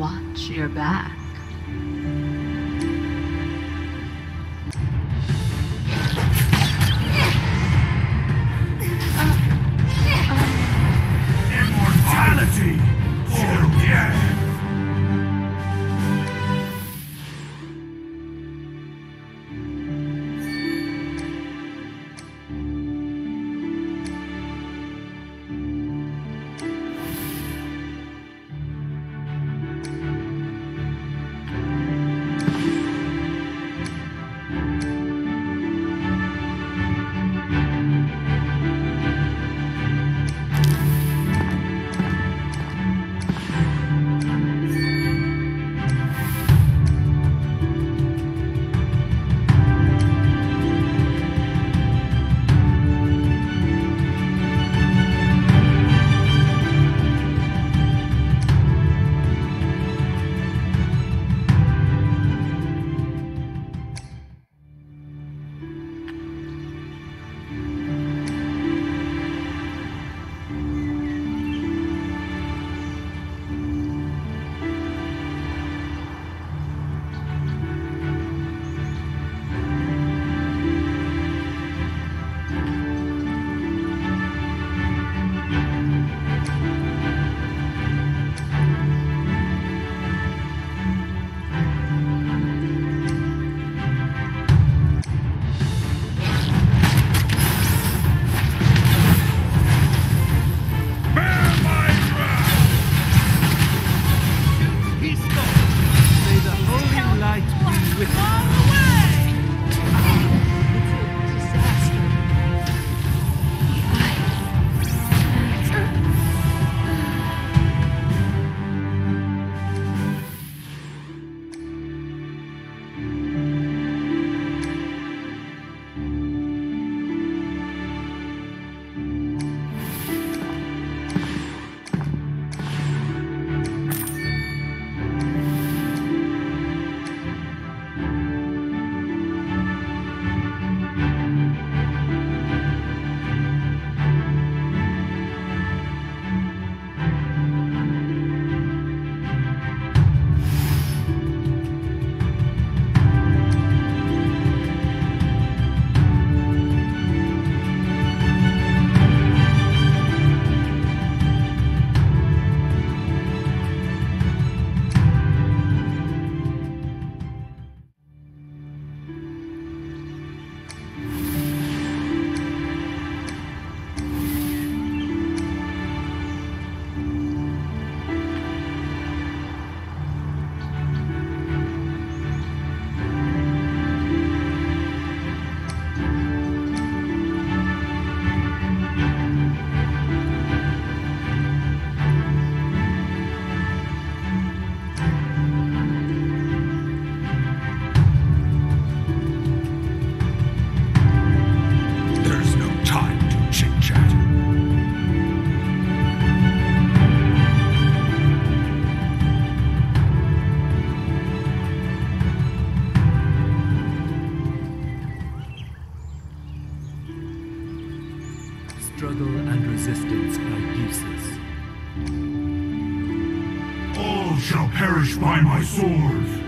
Watch your back. existence by. All shall perish by my sword!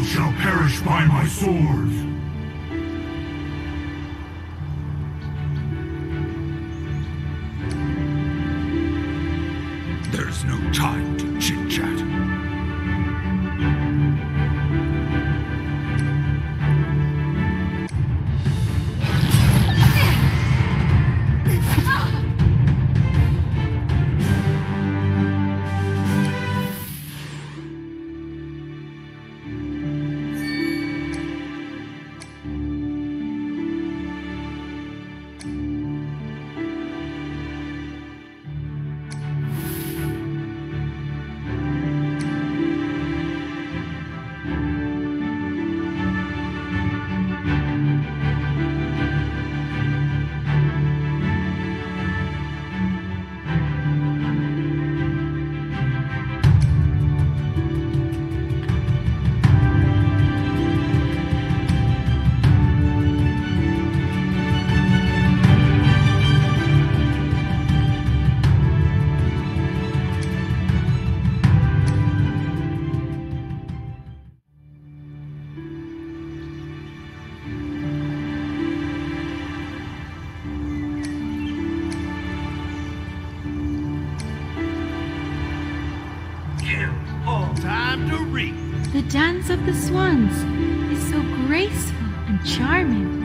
All shall perish by my sword. There's no time Time to reap. The dance of the swans is so graceful and charming.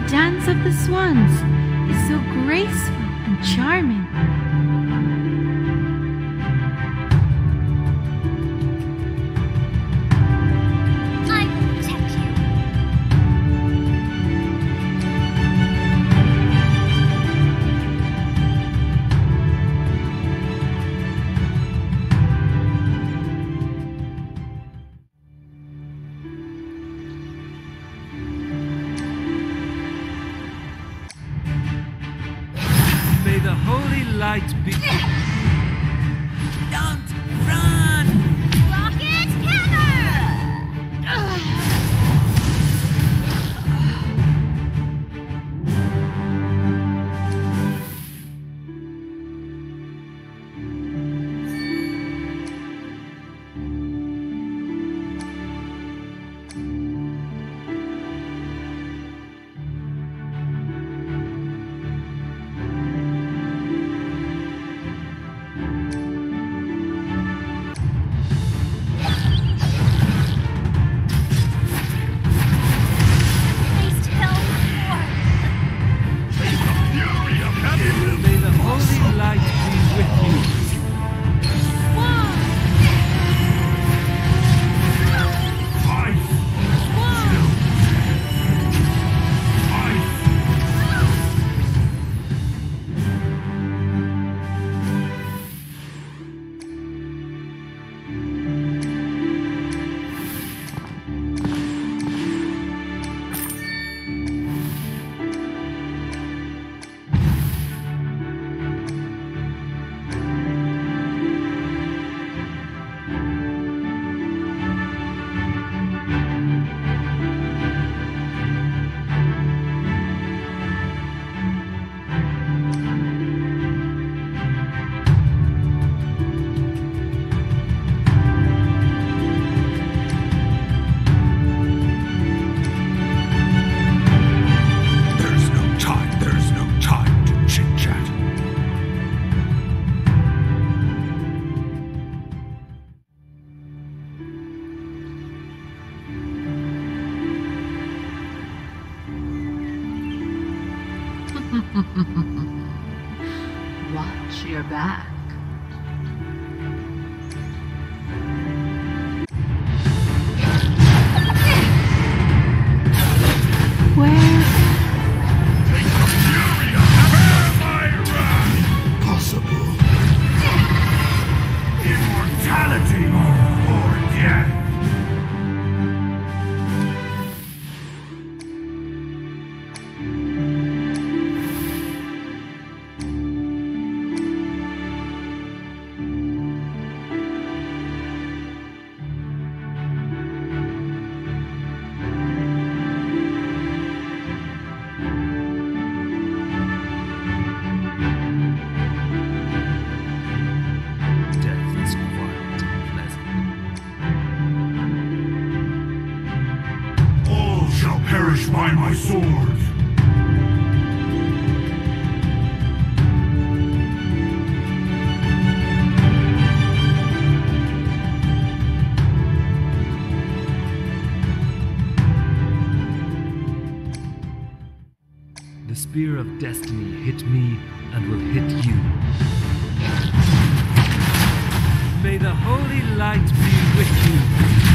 The dance of the swans is so graceful and charming. Perish by my sword. The spear of destiny hit me and will hit you. May the holy light be with you.